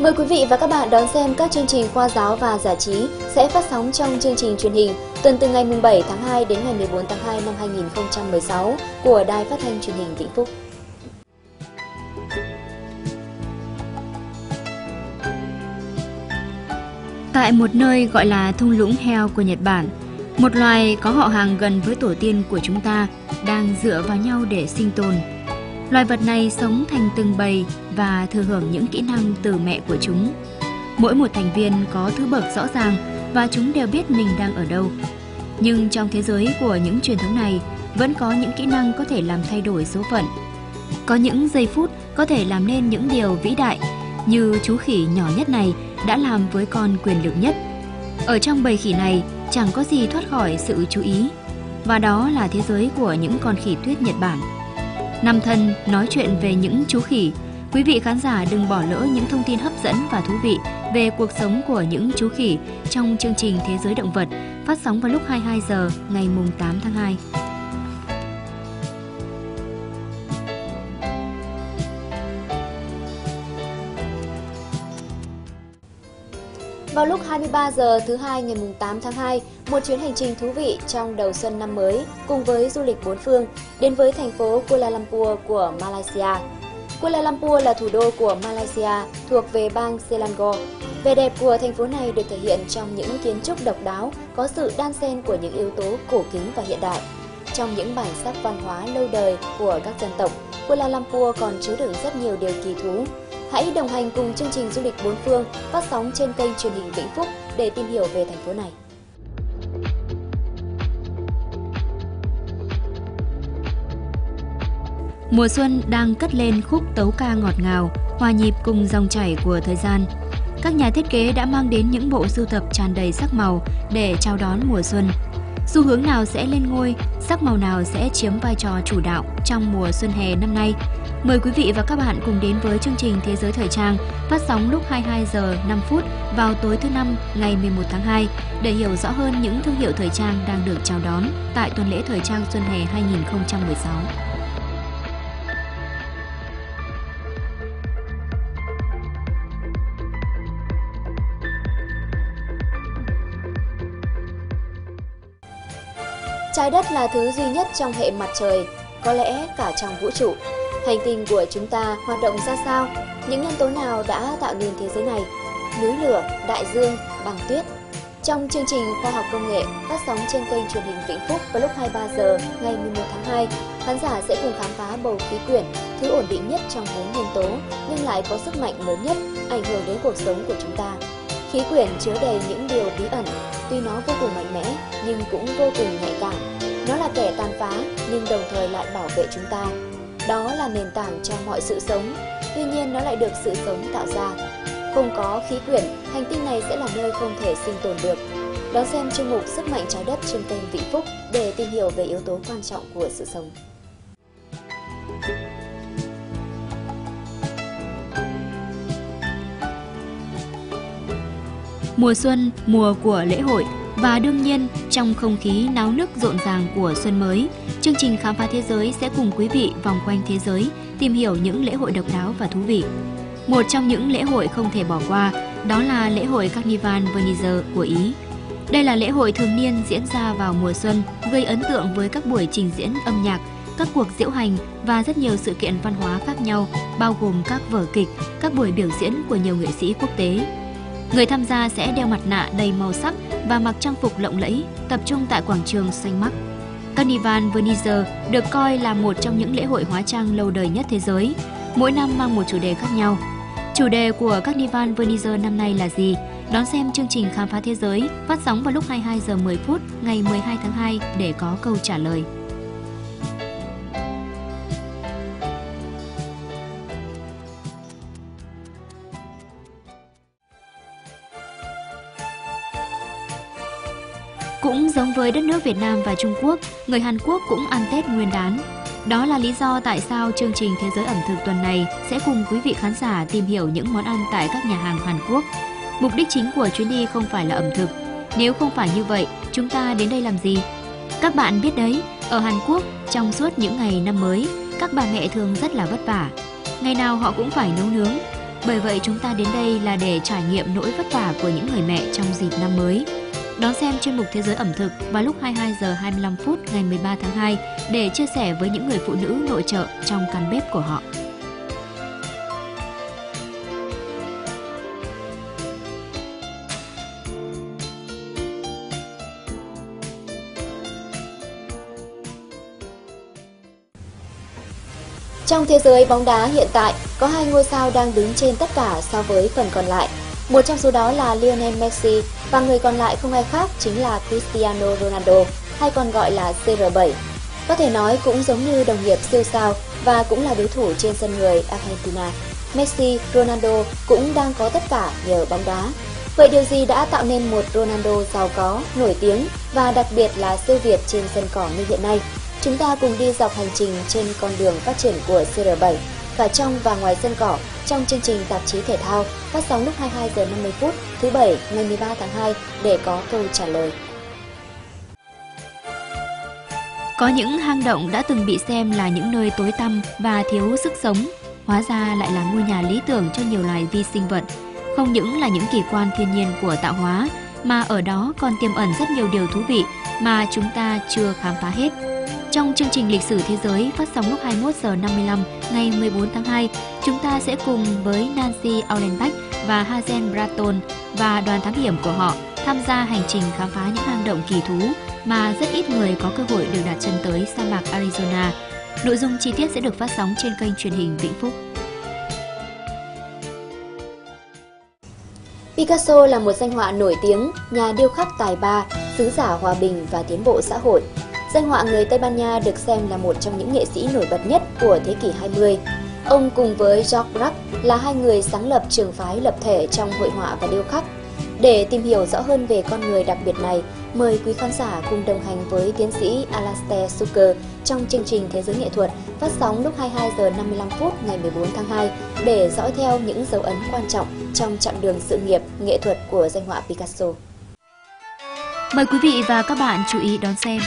Mời quý vị và các bạn đón xem các chương trình khoa giáo và giải trí sẽ phát sóng trong chương trình truyền hình tuần từ ngày 7 tháng 2 đến ngày 14 tháng 2 năm 2016 của Đài Phát thanh Truyền hình Vĩnh Phúc. Tại một nơi gọi là thung lũng heo của Nhật Bản, một loài có họ hàng gần với tổ tiên của chúng ta đang dựa vào nhau để sinh tồn. Loài vật này sống thành từng bầy và thừa hưởng những kỹ năng từ mẹ của chúng. Mỗi một thành viên có thứ bậc rõ ràng và chúng đều biết mình đang ở đâu. Nhưng trong thế giới của những truyền thống này, vẫn có những kỹ năng có thể làm thay đổi số phận. Có những giây phút có thể làm nên những điều vĩ đại, như chú khỉ nhỏ nhất này đã làm với con quyền lực nhất. Ở trong bầy khỉ này, chẳng có gì thoát khỏi sự chú ý. Và đó là thế giới của những con khỉ tuyết Nhật Bản. Năm thân nói chuyện về những chú khỉ. Quý vị khán giả đừng bỏ lỡ những thông tin hấp dẫn và thú vị về cuộc sống của những chú khỉ trong chương trình Thế giới động vật phát sóng vào lúc 22 giờ ngày mùng 8 tháng 2. Vào lúc 23 giờ thứ hai ngày 8 tháng 2, một chuyến hành trình thú vị trong đầu xuân năm mới cùng với du lịch bốn phương đến với thành phố Kuala Lumpur của Malaysia. Kuala Lumpur là thủ đô của Malaysia, thuộc về bang Selangor. Vẻ đẹp của thành phố này được thể hiện trong những kiến trúc độc đáo, có sự đan xen của những yếu tố cổ kính và hiện đại. Trong những bản sắc văn hóa lâu đời của các dân tộc, Kuala Lumpur còn chứa đựng rất nhiều điều kỳ thú, Hãy đồng hành cùng chương trình du lịch bốn phương phát sóng trên kênh truyền hình Vĩnh Phúc để tìm hiểu về thành phố này. Mùa xuân đang cất lên khúc tấu ca ngọt ngào, hòa nhịp cùng dòng chảy của thời gian. Các nhà thiết kế đã mang đến những bộ sưu tập tràn đầy sắc màu để chào đón mùa xuân. Xu hướng nào sẽ lên ngôi, sắc màu nào sẽ chiếm vai trò chủ đạo trong mùa xuân hè năm nay? Mời quý vị và các bạn cùng đến với chương trình Thế giới thời trang phát sóng lúc 22 giờ 5 phút vào tối thứ năm ngày 11 tháng 2 để hiểu rõ hơn những thương hiệu thời trang đang được chào đón tại tuần lễ thời trang xuân hè 2016. Trái đất là thứ duy nhất trong hệ mặt trời, có lẽ cả trong vũ trụ. Hành tinh của chúng ta hoạt động ra sao? Những nhân tố nào đã tạo nên thế giới này? Núi lửa, đại dương, băng tuyết. Trong chương trình Khoa học công nghệ phát sóng trên kênh truyền hình Vĩnh Phúc vào lúc 23 giờ ngày 11 tháng 2, khán giả sẽ cùng khám phá bầu khí quyển, thứ ổn định nhất trong bốn nhân tố nhưng lại có sức mạnh lớn nhất ảnh hưởng đến cuộc sống của chúng ta. Khí quyển chứa đầy những điều bí ẩn, tuy nó vô cùng mạnh mẽ nhưng cũng vô cùng nhạy cảm. Nó là kẻ tàn phá nhưng đồng thời lại bảo vệ chúng ta đó là nền tảng cho mọi sự sống, tuy nhiên nó lại được sự sống tạo ra. Không có khí quyển, hành tinh này sẽ là nơi không thể sinh tồn được. Đón xem chương mục Sức mạnh trái đất trên kênh Vĩnh Phúc để tìm hiểu về yếu tố quan trọng của sự sống. Mùa xuân, mùa của lễ hội và đương nhiên, trong không khí náo nức rộn ràng của xuân mới, chương trình Khám phá thế giới sẽ cùng quý vị vòng quanh thế giới, tìm hiểu những lễ hội độc đáo và thú vị. Một trong những lễ hội không thể bỏ qua đó là lễ hội Carnival Venice của Ý. Đây là lễ hội thường niên diễn ra vào mùa xuân, gây ấn tượng với các buổi trình diễn âm nhạc, các cuộc diễu hành và rất nhiều sự kiện văn hóa khác nhau, bao gồm các vở kịch, các buổi biểu diễn của nhiều nghệ sĩ quốc tế. Người tham gia sẽ đeo mặt nạ đầy màu sắc và mặc trang phục lộng lẫy, tập trung tại quảng trường xanh mắc. Carnival Venice được coi là một trong những lễ hội hóa trang lâu đời nhất thế giới, mỗi năm mang một chủ đề khác nhau. Chủ đề của Carnival Venice năm nay là gì? Đón xem chương trình Khám phá thế giới phát sóng vào lúc 22 giờ 10 phút ngày 12 tháng 2 để có câu trả lời. Cũng giống với đất nước Việt Nam và Trung Quốc, người Hàn Quốc cũng ăn Tết Nguyên đán. Đó là lý do tại sao chương trình Thế giới ẩm thực tuần này sẽ cùng quý vị khán giả tìm hiểu những món ăn tại các nhà hàng Hàn Quốc. Mục đích chính của chuyến đi không phải là ẩm thực. Nếu không phải như vậy, chúng ta đến đây làm gì? Các bạn biết đấy, ở Hàn Quốc, trong suốt những ngày năm mới, các bà mẹ thường rất là vất vả. Ngày nào họ cũng phải nấu nướng. Bởi vậy chúng ta đến đây là để trải nghiệm nỗi vất vả của những người mẹ trong dịp năm mới. Đón xem chuyên mục Thế giới ẩm thực vào lúc 22 giờ 25 phút ngày 13 tháng 2 để chia sẻ với những người phụ nữ nội trợ trong căn bếp của họ. Trong thế giới bóng đá hiện tại, có hai ngôi sao đang đứng trên tất cả so với phần còn lại. Một trong số đó là Lionel Messi và người còn lại không ai khác chính là Cristiano Ronaldo, hay còn gọi là CR7. Có thể nói cũng giống như đồng nghiệp siêu sao và cũng là đối thủ trên sân người Argentina. Messi, Ronaldo cũng đang có tất cả nhờ bóng đá. Vậy điều gì đã tạo nên một Ronaldo giàu có, nổi tiếng và đặc biệt là siêu việt trên sân cỏ như hiện nay? Chúng ta cùng đi dọc hành trình trên con đường phát triển của CR7, cả trong và ngoài sân cỏ, trong chương trình tạp chí thể thao phát sóng lúc 22 giờ 50 phút thứ bảy ngày 13 tháng 2 để có câu trả lời. Có những hang động đã từng bị xem là những nơi tối tăm và thiếu sức sống, hóa ra lại là ngôi nhà lý tưởng cho nhiều loài vi sinh vật. Không những là những kỳ quan thiên nhiên của tạo hóa, mà ở đó còn tiềm ẩn rất nhiều điều thú vị mà chúng ta chưa khám phá hết. Trong chương trình lịch sử thế giới phát sóng lúc 21 giờ 55 ngày 14 tháng 2, chúng ta sẽ cùng với Nancy Allenbach và Hazen Bratton và đoàn thám hiểm của họ tham gia hành trình khám phá những hang động kỳ thú mà rất ít người có cơ hội được đặt chân tới sa mạc Arizona. Nội dung chi tiết sẽ được phát sóng trên kênh truyền hình Vĩnh Phúc. Picasso là một danh họa nổi tiếng, nhà điêu khắc tài ba, sứ giả hòa bình và tiến bộ xã hội. Danh họa người Tây Ban Nha được xem là một trong những nghệ sĩ nổi bật nhất của thế kỷ 20. Ông cùng với Georges Braque là hai người sáng lập trường phái lập thể trong hội họa và điêu khắc. Để tìm hiểu rõ hơn về con người đặc biệt này, mời quý khán giả cùng đồng hành với tiến sĩ Alastair Suker trong chương trình Thế giới nghệ thuật phát sóng lúc 22 giờ 55 phút ngày 14 tháng 2 để dõi theo những dấu ấn quan trọng trong chặng đường sự nghiệp nghệ thuật của danh họa Picasso. Mời quý vị và các bạn chú ý đón xem.